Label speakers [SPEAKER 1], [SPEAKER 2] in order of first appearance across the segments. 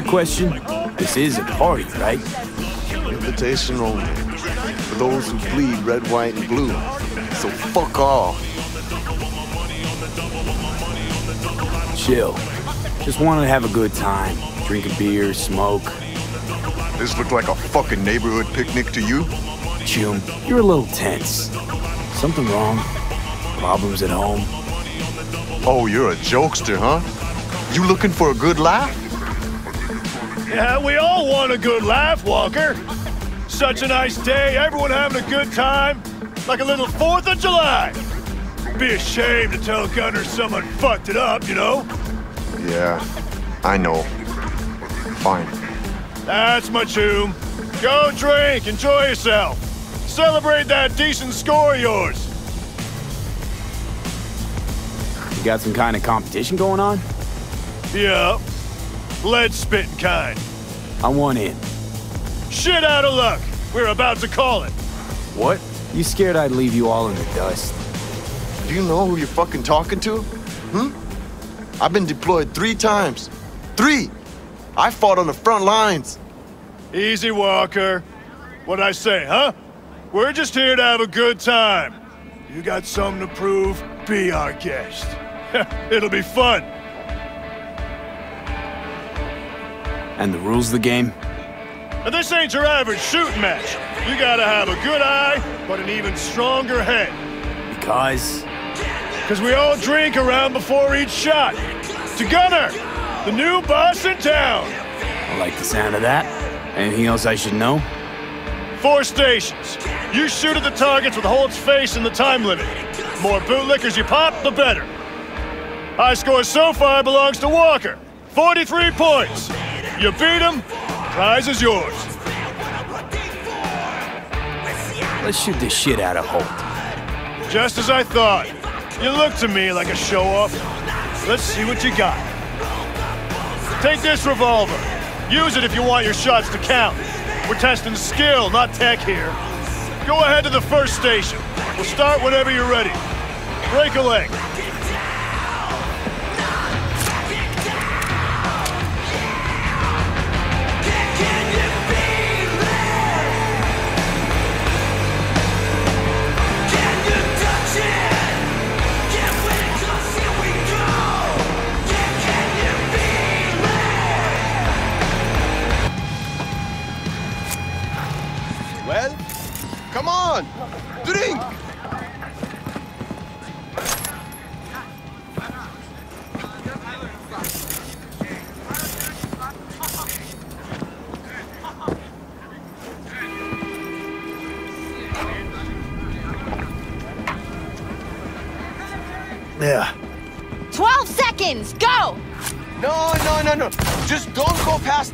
[SPEAKER 1] trick question? This is a party, right?
[SPEAKER 2] Invitation only. For those who bleed red, white, and blue. So fuck off.
[SPEAKER 1] Chill. Just wanted to have a good time. Drink a beer, smoke.
[SPEAKER 2] This looked like a fucking neighborhood picnic to you?
[SPEAKER 1] Chum, you're a little tense. Something wrong? Problems at home?
[SPEAKER 2] Oh, you're a jokester, huh? You looking for a good laugh?
[SPEAKER 3] Yeah, we all want a good laugh, Walker. Such a nice day, everyone having a good time, like a little 4th of July. Be ashamed to tell Gunner someone fucked it up, you know?
[SPEAKER 2] Yeah, I know. Fine.
[SPEAKER 3] That's my tune. Go drink, enjoy yourself. Celebrate that decent score of yours.
[SPEAKER 1] You got some kind of competition going on?
[SPEAKER 3] Yeah. Lead spitting kind.
[SPEAKER 1] I want in.
[SPEAKER 3] Shit out of luck. We're about to call it.
[SPEAKER 1] What? You scared I'd leave you all in the dust?
[SPEAKER 2] Do you know who you're fucking talking to? Hmm? I've been deployed three times. Three! I fought on the front lines.
[SPEAKER 3] Easy, Walker. What'd I say, huh? We're just here to have a good time. You got something to prove? Be our guest. It'll be fun.
[SPEAKER 1] And the rules of the game?
[SPEAKER 3] And this ain't your average shooting match. You gotta have a good eye, but an even stronger head.
[SPEAKER 1] Because
[SPEAKER 3] Cause we all drink around before each shot. To Gunner, the new boss in town.
[SPEAKER 1] I like the sound of that. Anything else I should know?
[SPEAKER 3] Four stations. You shoot at the targets with Holt's face in the time limit. More bootlickers you pop, the better. High score so far belongs to Walker. 43 points. You beat him, prize is yours.
[SPEAKER 1] Let's shoot this shit out of Holt.
[SPEAKER 3] Just as I thought. You look to me like a show-off. Let's see what you got. Take this revolver. Use it if you want your shots to count. We're testing skill, not tech here. Go ahead to the first station. We'll start whenever you're ready. Break a leg.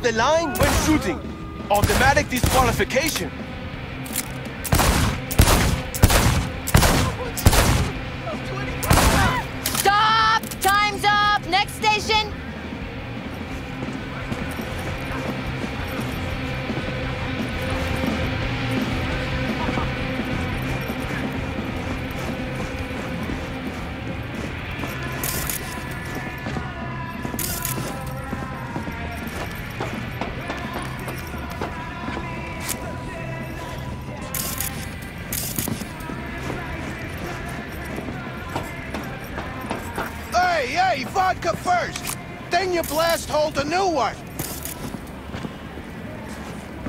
[SPEAKER 4] The line when shooting. Automatic disqualification. First.
[SPEAKER 5] Then you blast hold the new one.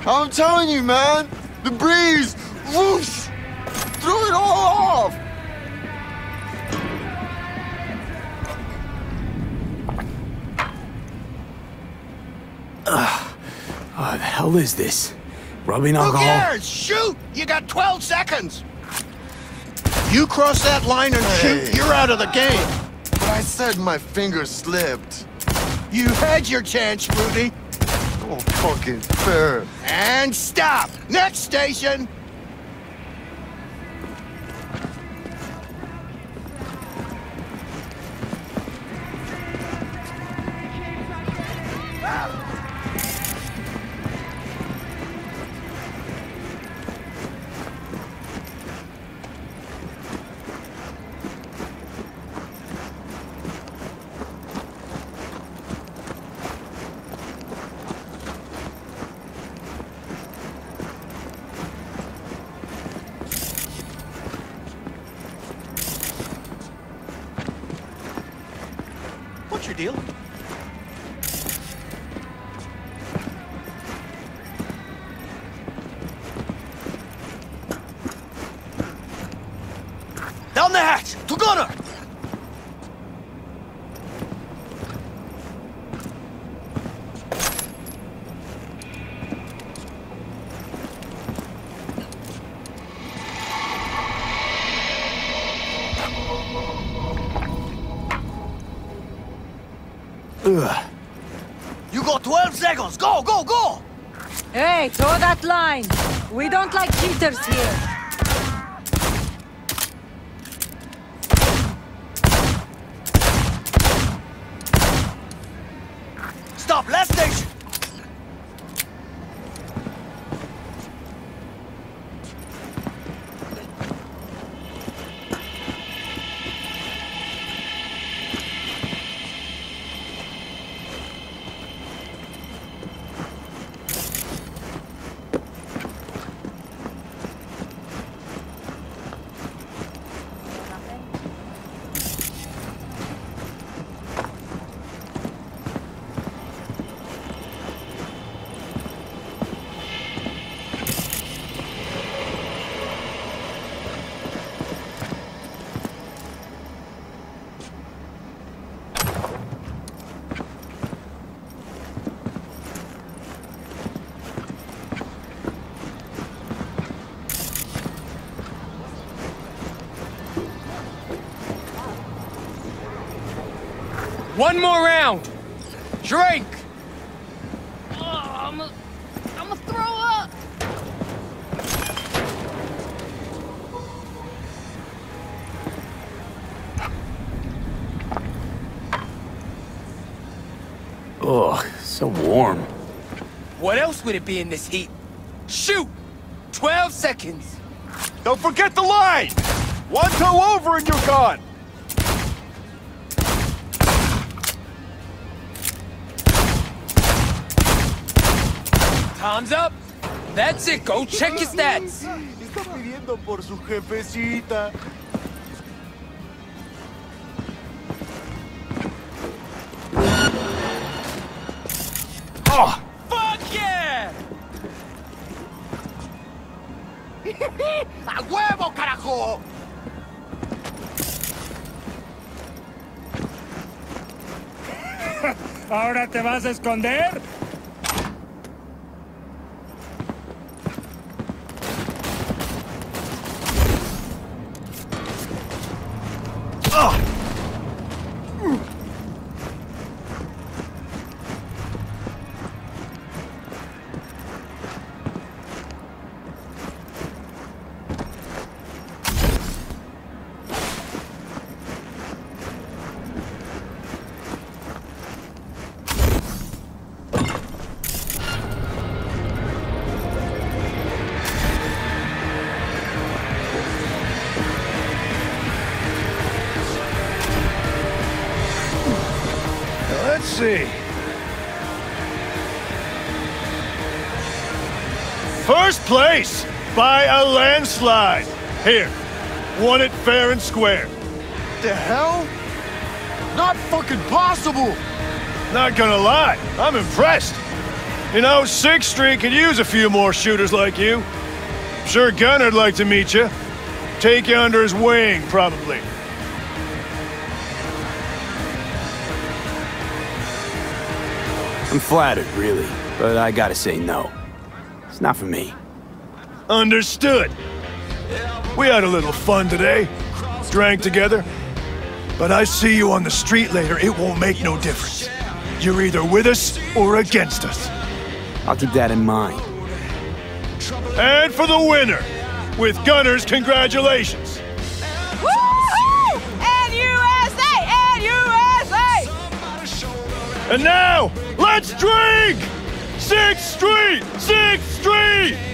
[SPEAKER 2] I'm telling you, man. The breeze, whoosh, threw it all off.
[SPEAKER 1] What the hell is this? Rubbing alcohol?
[SPEAKER 5] Who
[SPEAKER 1] alcohol?
[SPEAKER 5] cares? Shoot! You got 12 seconds. You cross that line and shoot,
[SPEAKER 2] Hey.
[SPEAKER 5] you're out of the game.
[SPEAKER 2] I said my finger slipped.
[SPEAKER 5] You had your chance, Rudy.
[SPEAKER 2] Oh, fucking fair.
[SPEAKER 5] And stop. Next station. You got 12 seconds! Go, go, go!
[SPEAKER 6] Hey, throw that line. We don't like cheaters here.
[SPEAKER 5] Stop, last station!
[SPEAKER 4] One more round. Drink.
[SPEAKER 6] Oh, I'm gonna I'm gonna throw up.
[SPEAKER 1] Ugh, so warm.
[SPEAKER 4] What else would it be in this heat? Shoot! 12 seconds.
[SPEAKER 3] Don't forget the line! One toe over and you're gone!
[SPEAKER 4] Time's up. That's it. Go check your stats.
[SPEAKER 3] Está pidiendo por su jefecita.
[SPEAKER 1] Oh,
[SPEAKER 4] Fuck yeah!
[SPEAKER 5] ¡A huevo, carajo!
[SPEAKER 7] ¿Ahora te vas a esconder?
[SPEAKER 3] Landslide. Here, won it fair and square.
[SPEAKER 2] The hell? Not fucking possible.
[SPEAKER 8] Not gonna lie, I'm impressed. You know, 6th Street could use a few more shooters like you. Sure Gunner'd like to meet you. Take you under his wing, probably.
[SPEAKER 1] I'm flattered, really, but I gotta say no. It's not for me.
[SPEAKER 8] Understood. We had a little fun today. Drank together. But I see you on the street later, it won't make no difference. You're either with us or against us.
[SPEAKER 1] I'll keep that in mind.
[SPEAKER 8] And for the winner, with Gunners, congratulations.
[SPEAKER 6] Woohoo! N-U-S-A! N-U-S-A!
[SPEAKER 8] And now, let's drink! 6th Street! 6th Street!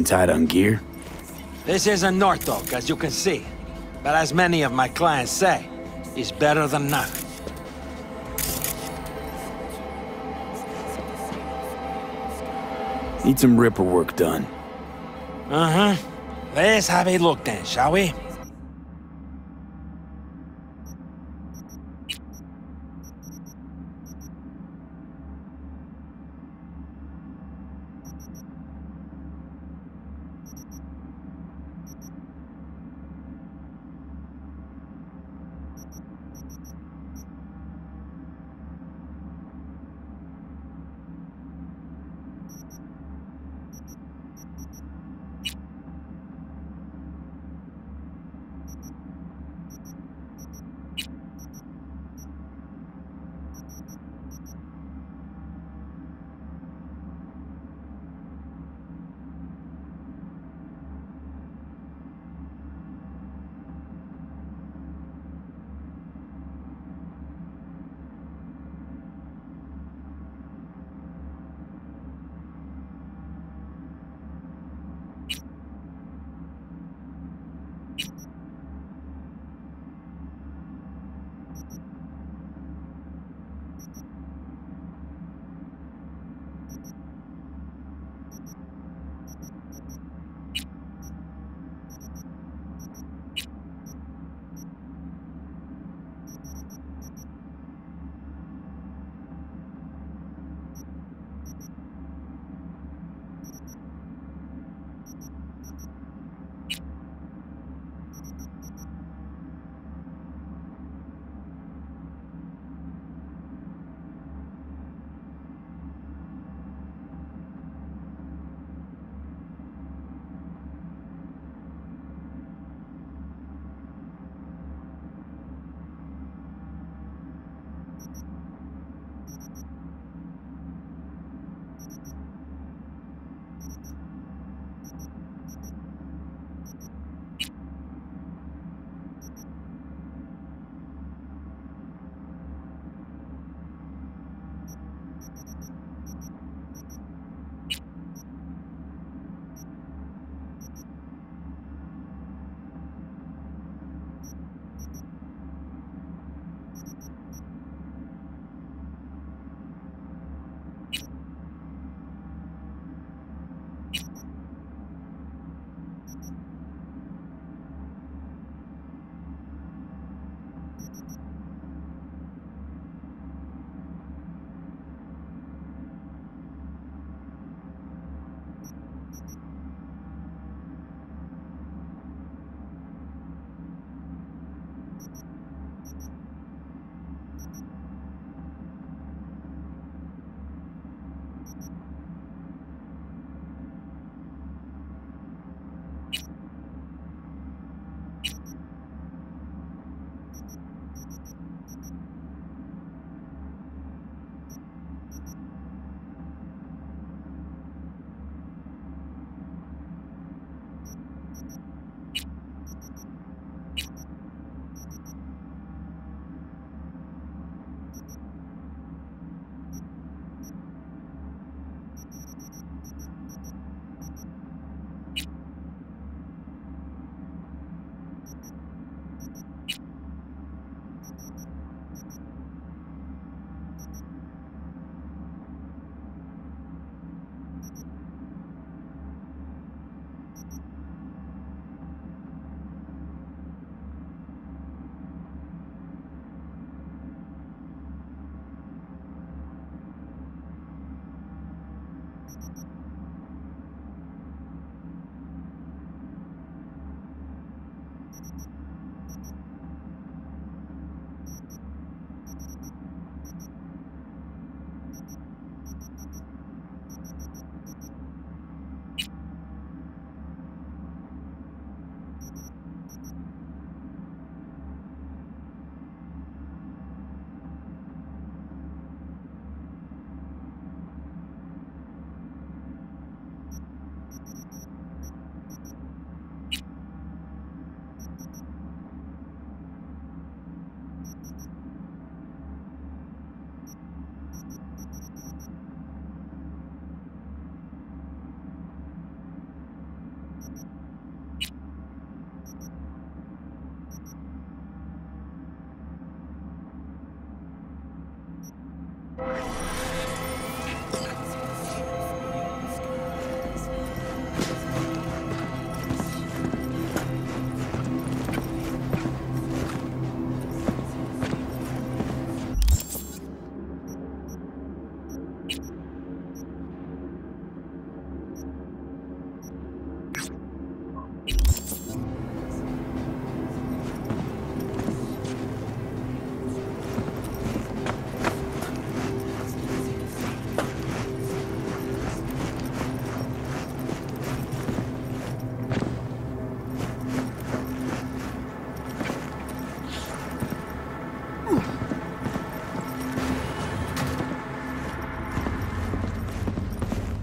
[SPEAKER 1] Running tight on gear?
[SPEAKER 9] This isn't Norfolk, as you can see. But as many of my clients say, it's better than nothing.
[SPEAKER 1] Need some ripper work done.
[SPEAKER 9] Uh-huh. Let's have a look then, shall we?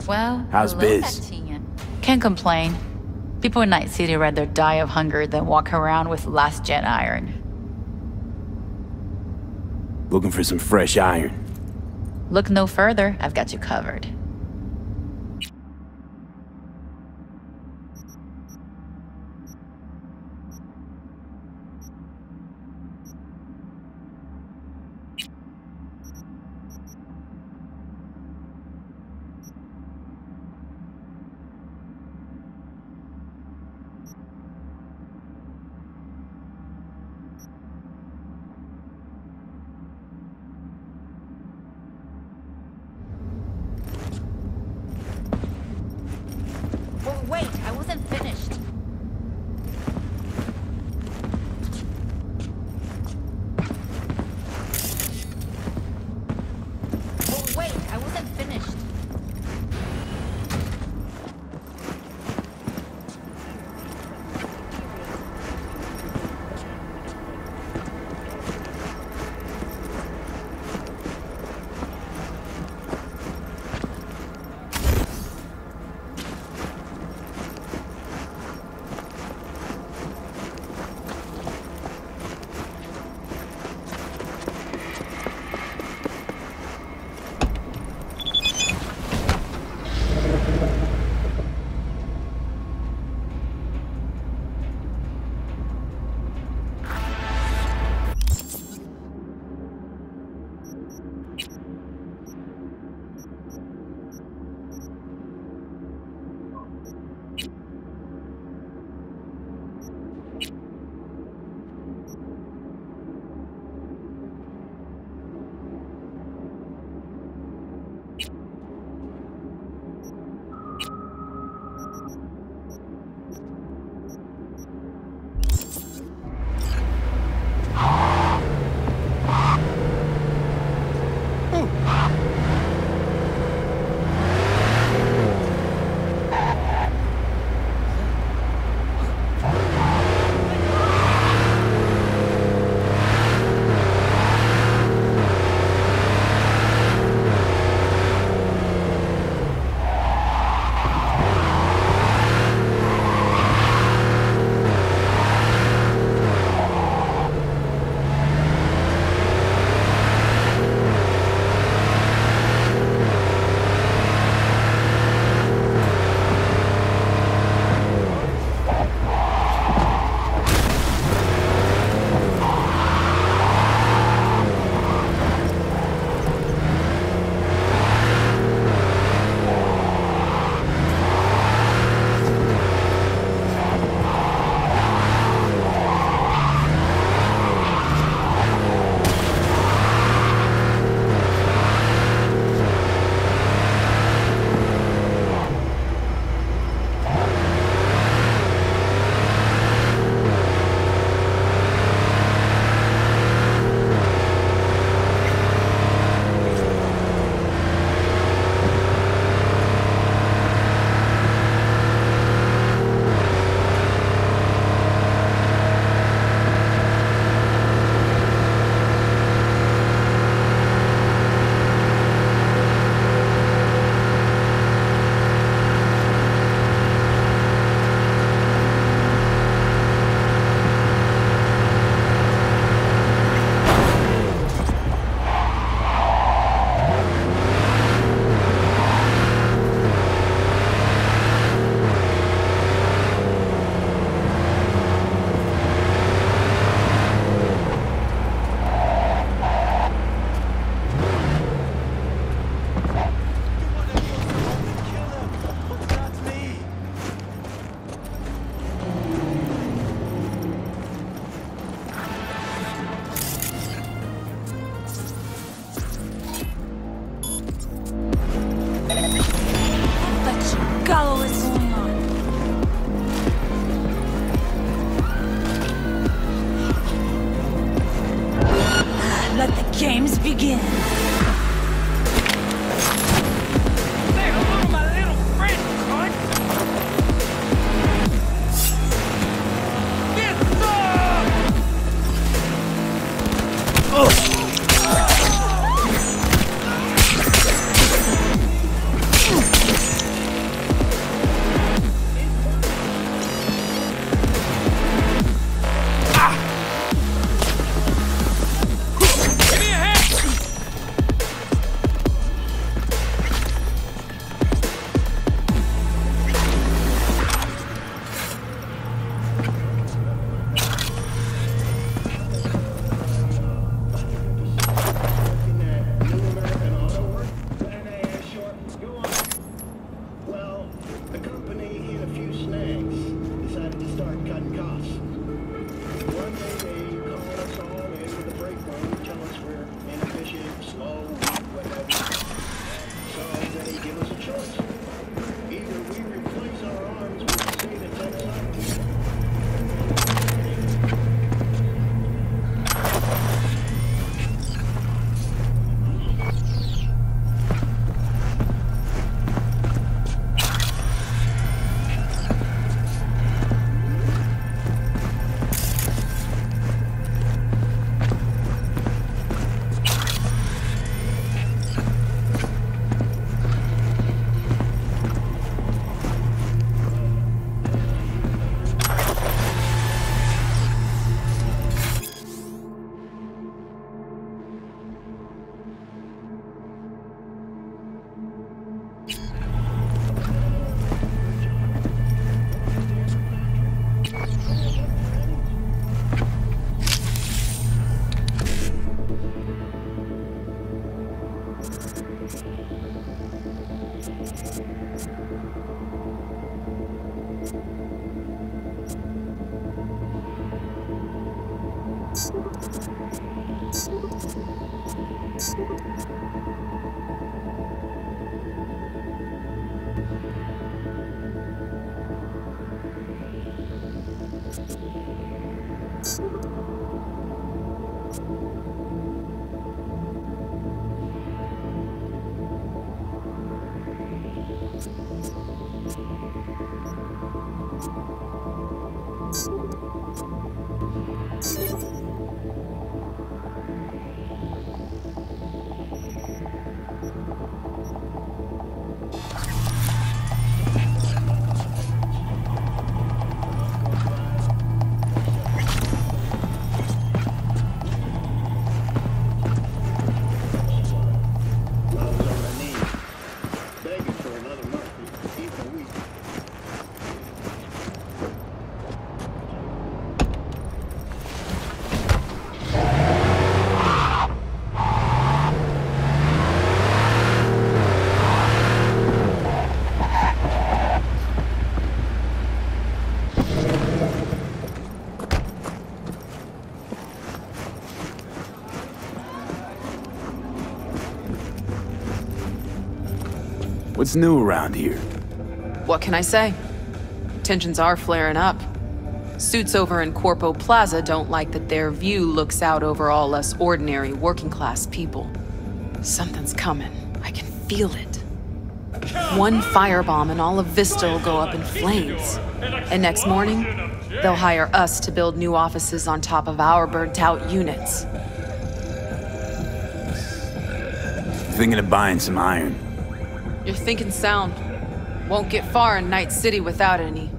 [SPEAKER 10] Well,
[SPEAKER 1] How's
[SPEAKER 10] hello,
[SPEAKER 1] biz?
[SPEAKER 10] Can't complain. People in Night City rather die of hunger than walk around with last gen iron.
[SPEAKER 1] Looking for some fresh iron.
[SPEAKER 10] Look no further, I've got you covered.
[SPEAKER 1] What's new around here?
[SPEAKER 11] What can I say? Tensions are flaring up. Suits over in Corpo Plaza don't like that their view looks out over all us ordinary working class people. Something's coming. I can feel it. One firebomb and all of Vista will go up in flames. And next morning, they'll hire us to build new offices on top of our burnt out units.
[SPEAKER 1] Thinking of buying some iron.
[SPEAKER 11] You're thinking sound. Won't get far in Night City without any.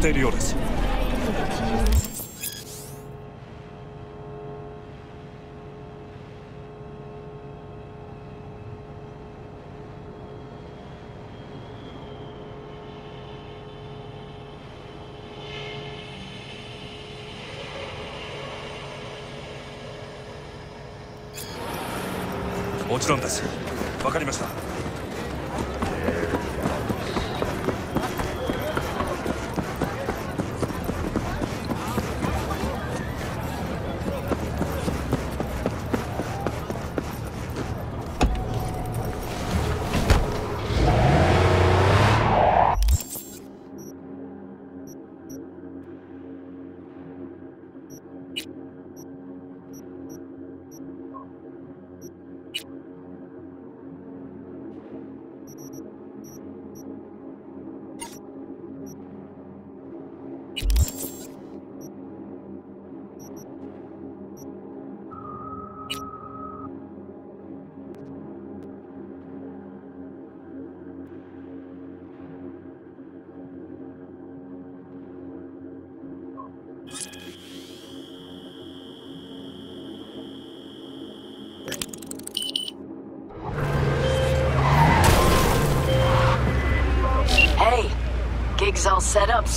[SPEAKER 12] しているようです。もちろんです。わかりました。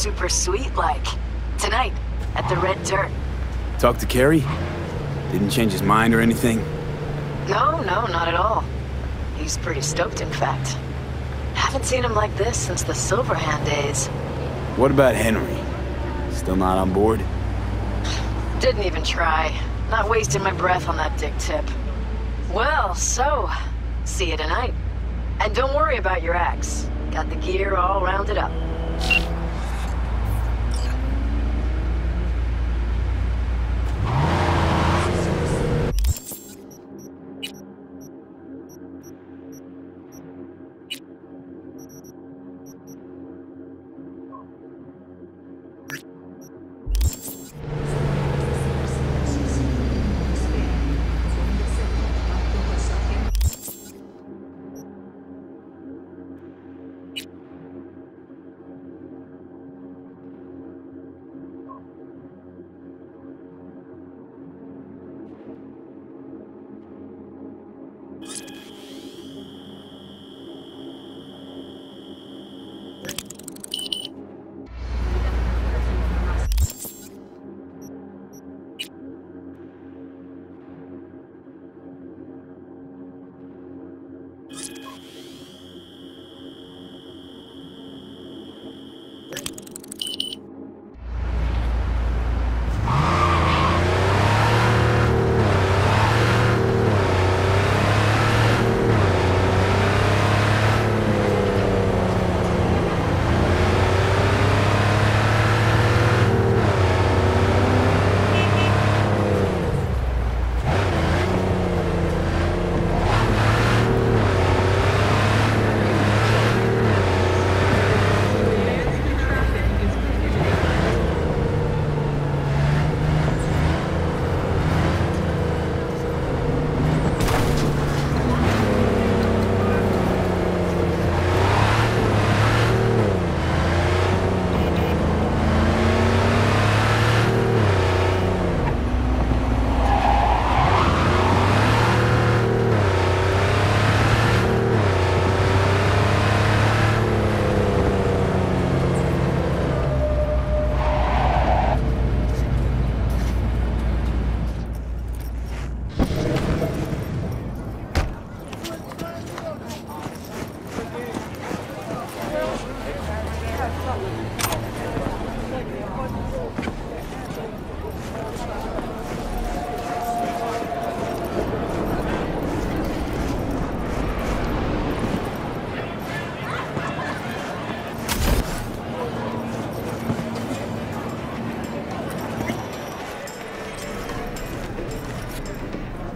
[SPEAKER 13] Super sweet like. Tonight, at the Red Dirt.
[SPEAKER 1] Talk to Kerry? Didn't change his mind or anything?
[SPEAKER 13] No, no, not at all. He's pretty stoked, in fact. Haven't seen him like this since the Silverhand days.
[SPEAKER 1] What about Henry? Still not on board?
[SPEAKER 13] Didn't even try. Not wasting my breath on that dick tip. Well, so, see you tonight. And don't worry about your axe. Got the gear all rounded up.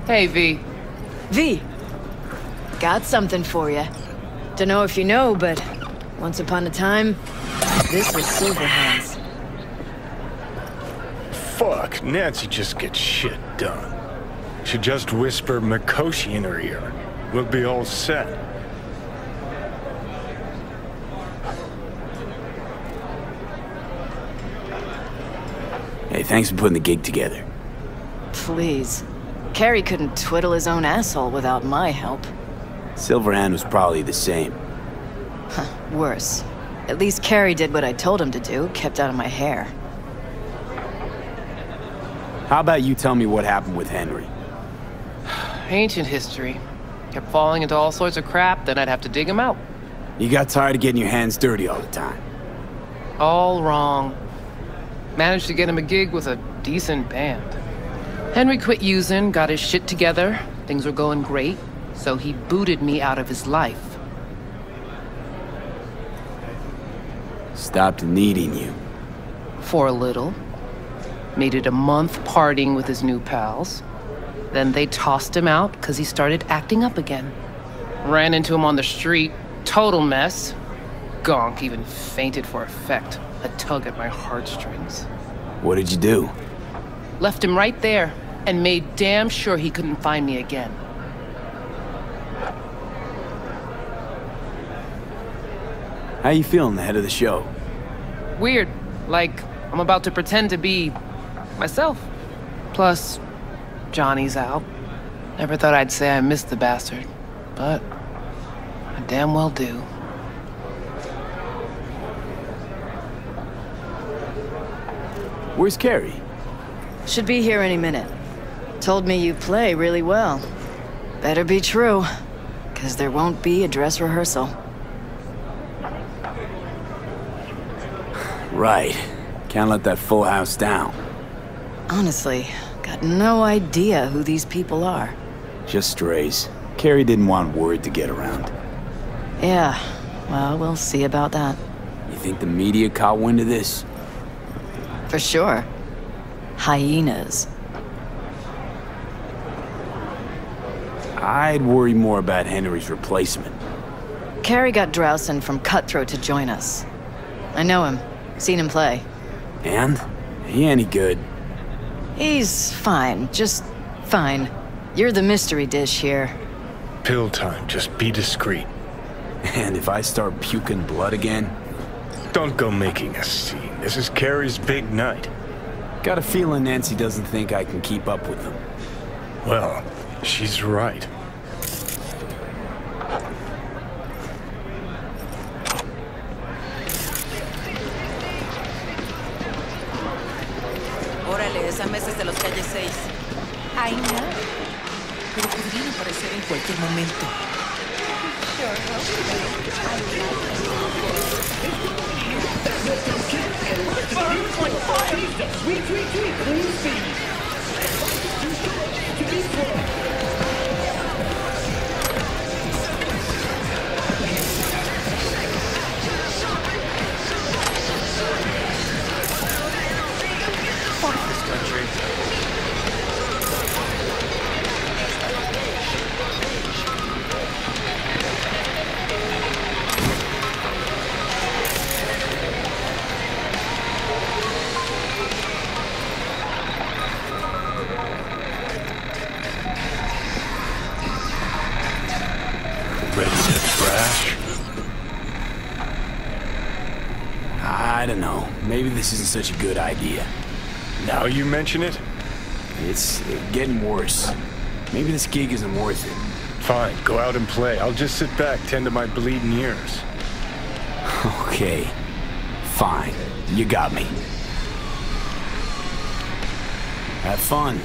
[SPEAKER 11] Hey, V.
[SPEAKER 14] V. Got something for you. Dunno if you know, but once upon a time, this was Silverhands.
[SPEAKER 15] Fuck, Nancy just gets shit done. She just whisper Mikoshi in her ear. We'll be all set.
[SPEAKER 1] Hey, thanks for putting the gig together.
[SPEAKER 14] Please. Kerry couldn't twiddle his own asshole without my help.
[SPEAKER 1] Silverhand was probably the same.
[SPEAKER 14] Worse. At least Kerry did what I told him to do, kept out of my hair.
[SPEAKER 1] How about you tell me what happened with Henry?
[SPEAKER 16] Ancient history. Kept falling into all sorts of crap, then I'd have to dig him out.
[SPEAKER 1] You got tired of getting your hands dirty all the time.
[SPEAKER 16] All wrong. Managed to get him a gig with a decent band. Henry quit using, got his shit together, things were going great, so he booted me out of his life.
[SPEAKER 1] Stopped needing you.
[SPEAKER 16] For a little. Made it a month partying with his new pals. Then they tossed him out because he started acting up again. Ran into him on the street, total mess. Gonk even fainted for effect, a tug at my heartstrings.
[SPEAKER 1] What did you do?
[SPEAKER 16] Left him right there and made damn sure he couldn't find me again.
[SPEAKER 1] How you feeling ahead of the show?
[SPEAKER 16] Weird. Like, I'm about to pretend to be myself. Plus, Johnny's out. Never thought I'd say I missed the bastard, but I damn well do.
[SPEAKER 1] Where's Kerry?
[SPEAKER 14] Should be here any minute. Told me you play really well. Better be true, because there won't be a dress rehearsal.
[SPEAKER 1] Right. Can't let that full house down.
[SPEAKER 14] Honestly, got no idea who these people are.
[SPEAKER 1] Just strays. Kerry didn't want word to get around.
[SPEAKER 14] Yeah, well, we'll see about that.
[SPEAKER 1] You think the media caught wind of this?
[SPEAKER 14] For sure. Hyenas.
[SPEAKER 1] I'd worry more about Henry's replacement.
[SPEAKER 14] Kerry got Drowson from Cutthroat to join us. I know him. Seen him play.
[SPEAKER 1] And? He any good.
[SPEAKER 14] He's fine. Just fine. You're the mystery dish here.
[SPEAKER 15] Pill time, just be discreet.
[SPEAKER 1] And if I start puking blood again?
[SPEAKER 15] Don't go making a scene. This is Kerry's big night.
[SPEAKER 1] Got a feeling Nancy doesn't think I can keep up with them.
[SPEAKER 15] Well, she's right.
[SPEAKER 17] Órale, esa mesa es de los calle 6. Ay, no. Pero podrían aparecer en cualquier momento.
[SPEAKER 4] Fuck
[SPEAKER 1] such a good idea.
[SPEAKER 15] Now you mention it?
[SPEAKER 1] It's getting worse. Maybe this gig isn't worth it.
[SPEAKER 15] Fine, go out and play. I'll just sit back, tend to my bleeding ears.
[SPEAKER 1] Okay. Fine. You got me. Have fun.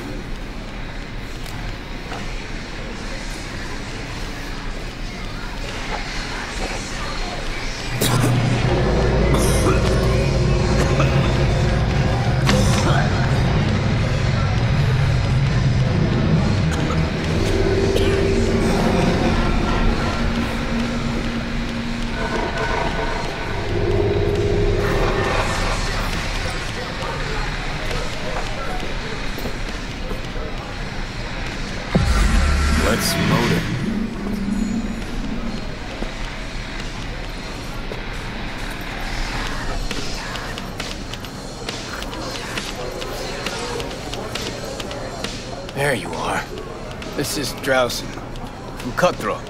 [SPEAKER 4] This is Drowson from Cutthroat.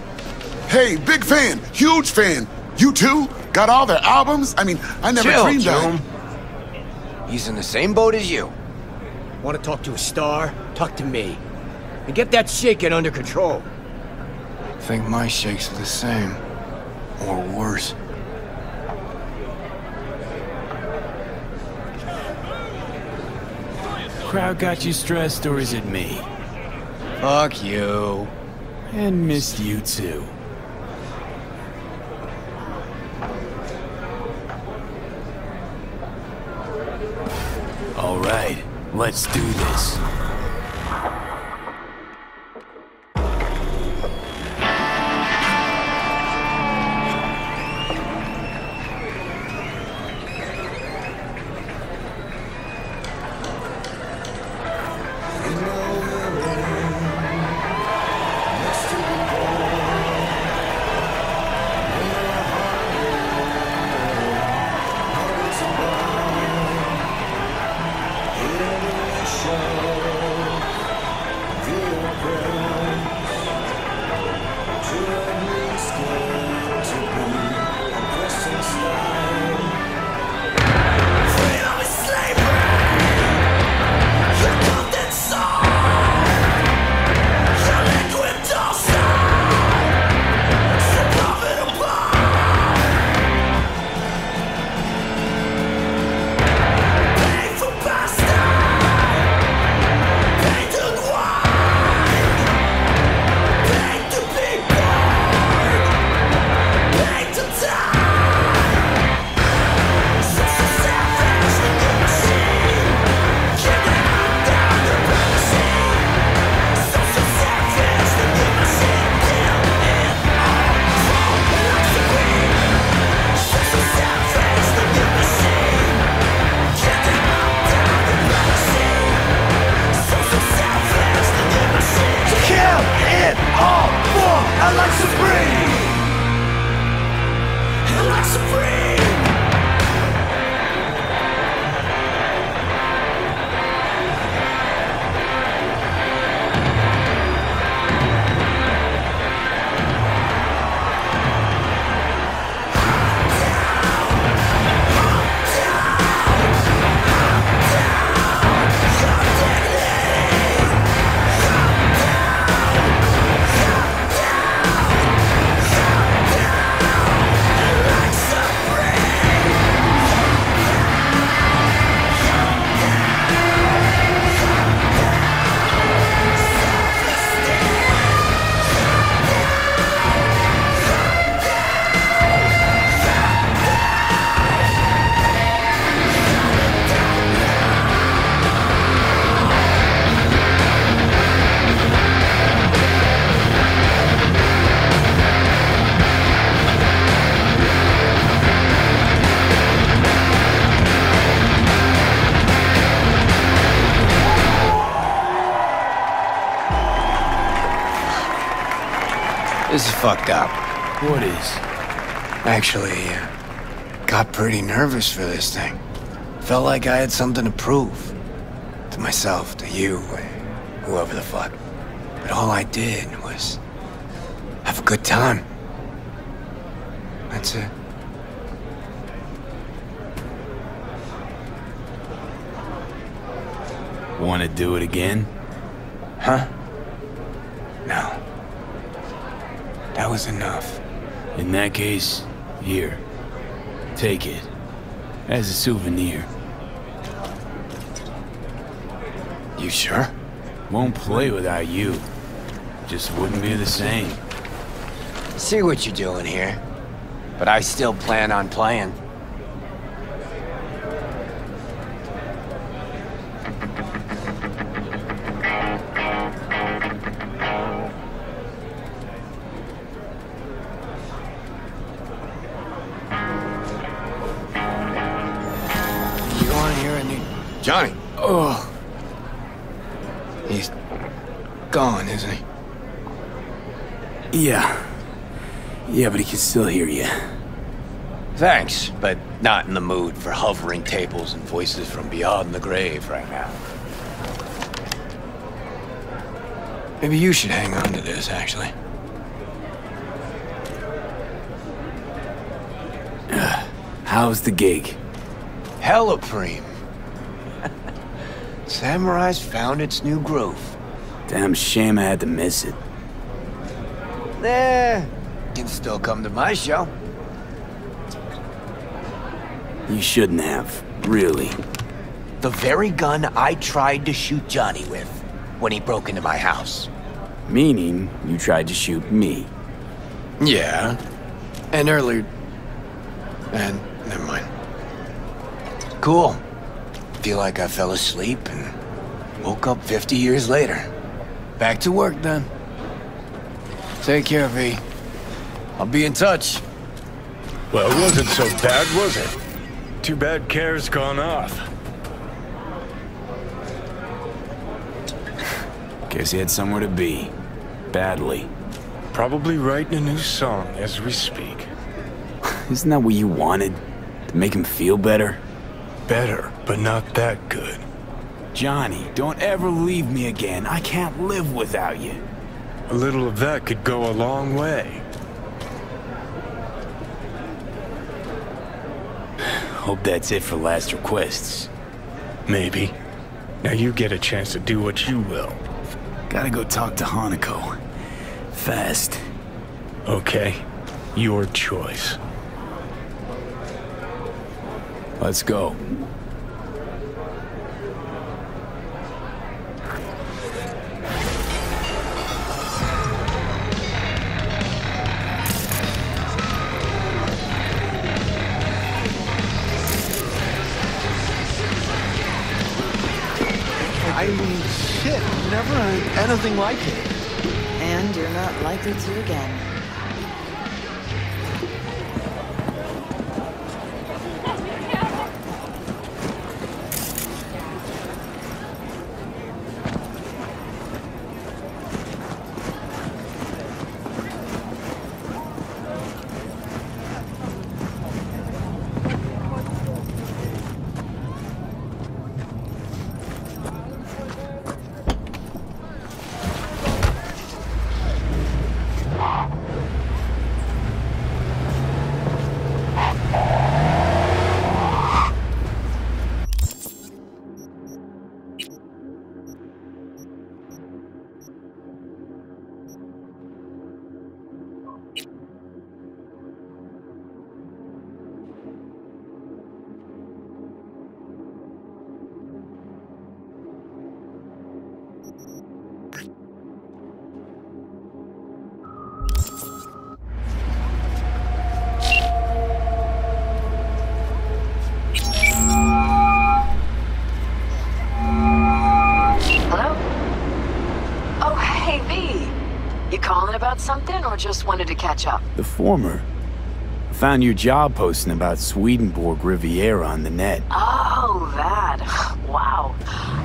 [SPEAKER 18] Hey, big fan, huge fan. You too? Got all their albums? I mean, I never
[SPEAKER 4] Chill,
[SPEAKER 18] dreamed
[SPEAKER 4] Jerome.
[SPEAKER 18] that.
[SPEAKER 4] He's in the same boat as you.
[SPEAKER 5] Want to talk to a star? Talk to me. And get that shaking under control.
[SPEAKER 2] Think my shakes are the same. Or worse.
[SPEAKER 1] Crowd got you stressed, or is it me?
[SPEAKER 5] Fuck you.
[SPEAKER 1] And missed you too. All right, let's do this.
[SPEAKER 5] Fucked up.
[SPEAKER 1] What is?
[SPEAKER 5] Actually, uh, got pretty nervous for this thing. Felt like I had something to prove. To myself, to you, uh, whoever the fuck. But all I did was have a good time. That's it.
[SPEAKER 1] Want to do it again?
[SPEAKER 5] Huh? No. That was enough.
[SPEAKER 1] In that case, here. Take it. As a souvenir.
[SPEAKER 5] You sure?
[SPEAKER 1] Won't play without you. Just wouldn't be the same.
[SPEAKER 5] See what you're doing here. But I still plan on playing.
[SPEAKER 1] Yeah. Yeah, but he can still hear you.
[SPEAKER 5] Thanks, but not in the mood for hovering tables and voices from beyond the grave right now. Maybe you should hang on to this, actually.
[SPEAKER 1] How's the gig?
[SPEAKER 5] Hella preem. Samurai's found its new groove.
[SPEAKER 1] Damn shame I had to miss it.
[SPEAKER 5] Eh, can still come to my show.
[SPEAKER 1] You shouldn't have, really.
[SPEAKER 5] The very gun I tried to shoot Johnny with when he broke into my house.
[SPEAKER 1] Meaning, you tried to shoot me.
[SPEAKER 5] Yeah. And earlier... And, never mind. Cool. Feel like I fell asleep and woke up 50 years later. Back to work then. Take care, V. I'll be in touch.
[SPEAKER 15] Well, it wasn't so bad, was it? Too bad Kerry's gone off.
[SPEAKER 1] Guess he had somewhere to be. Badly.
[SPEAKER 15] Probably writing a new song as we speak.
[SPEAKER 1] Isn't that what you wanted? To make him feel better?
[SPEAKER 15] Better, but not that good.
[SPEAKER 1] Johnny, don't ever leave me again. I can't live without you.
[SPEAKER 15] A little of that could go a long way.
[SPEAKER 1] Hope that's it for last requests.
[SPEAKER 15] Maybe. Now you get a chance to do what you will.
[SPEAKER 1] Gotta go talk to Hanako. Fast.
[SPEAKER 15] Okay. Your choice.
[SPEAKER 1] Let's go.
[SPEAKER 19] Anything like it.
[SPEAKER 14] And you're not likely to again.
[SPEAKER 13] Catch up?
[SPEAKER 1] The former. I found your job posting about Swedenborg Riviera on the net.
[SPEAKER 13] Oh, that. Wow.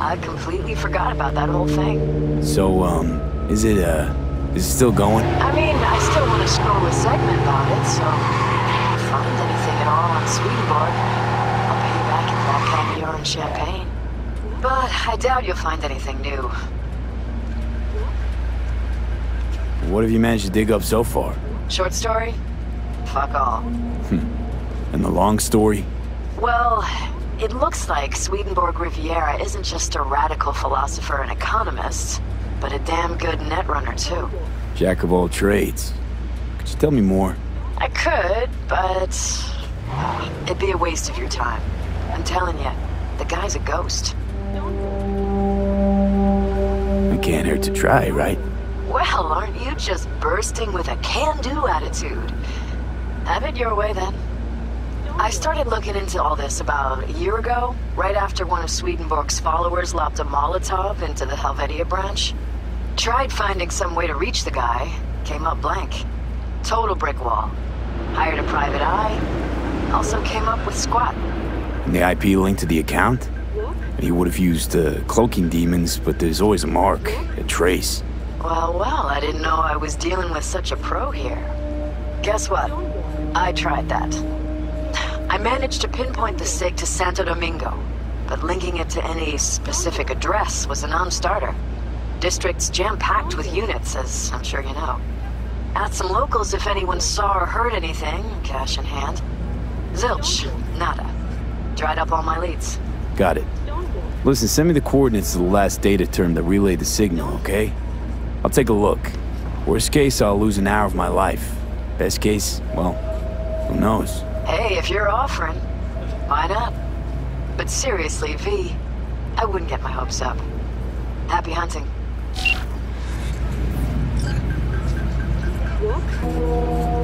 [SPEAKER 13] I completely forgot about that whole thing.
[SPEAKER 1] So, um, is it, uh, is it still going?
[SPEAKER 13] I mean, I still want to scroll a segment about it, so if you find anything at all on Swedenborg, I'll pay you back in black caviar and champagne. But I doubt you'll find anything new.
[SPEAKER 1] What have you managed to dig up so far?
[SPEAKER 13] Short story? Fuck all. Hmm.
[SPEAKER 1] And the long story?
[SPEAKER 13] Well, it looks like Swedenborg Riviera isn't just a radical philosopher and economist, but a damn good netrunner, too.
[SPEAKER 1] Jack of all trades. Could you tell me more?
[SPEAKER 13] I could, but it'd be a waste of your time. I'm telling you, the guy's a ghost.
[SPEAKER 1] It can't hurt to try, right?
[SPEAKER 13] Well, aren't you just bursting with a can-do attitude? Have it your way, then. I started looking into all this about a year ago, right after one of Swedenborg's followers lobbed a Molotov into the Helvetia branch. Tried finding some way to reach the guy, came up blank. Total brick wall. Hired a private eye, also came up with squat.
[SPEAKER 1] And the IP link to the account? He would have used uh, cloaking demons, but there's always a mark, a trace.
[SPEAKER 13] Well, well, I didn't know I was dealing with such a pro here. Guess what? I tried that. I managed to pinpoint the SIG to Santo Domingo, but linking it to any specific address was a non-starter. District's jam-packed with units, as I'm sure you know. Asked some locals if anyone saw or heard anything, cash in hand. Zilch, nada. Dried up all my leads.
[SPEAKER 1] Got it. Listen, send me the coordinates of the last data term that relayed the signal, okay? I'll take a look. Worst case, I'll lose an hour of my life. Best case, well, who knows?
[SPEAKER 13] Hey, if you're offering, why not? But seriously, V, I wouldn't get my hopes up. Happy hunting.
[SPEAKER 20] Walk?